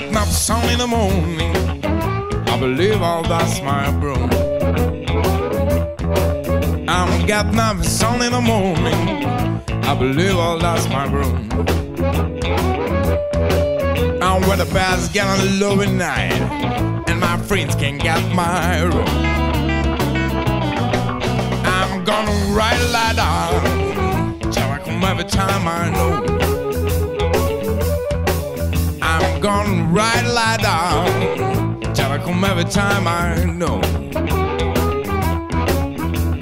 getting up sun in the morning. I believe all that's my broom. I'm getting up sun in the morning. I believe all that's my broom. And when the bars get low at night, and my friends can get my room. I'm gonna ride a light a light down, till I come every time I know.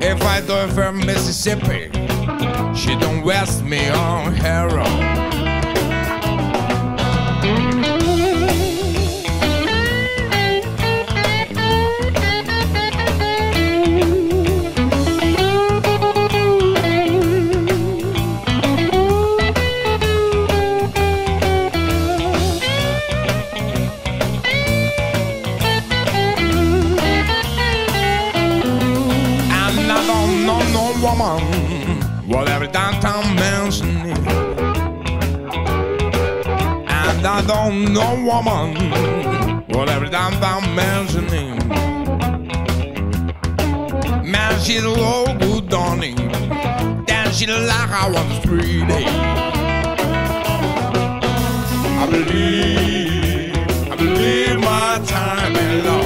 If I go from Mississippi, she don't waste me on heroin. And woman, whatever downtown mansion is. And I don't know woman, whatever downtown mansion is. Man, she's a low good darling. Then she like I want three. I believe, I believe my time in love.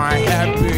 my happy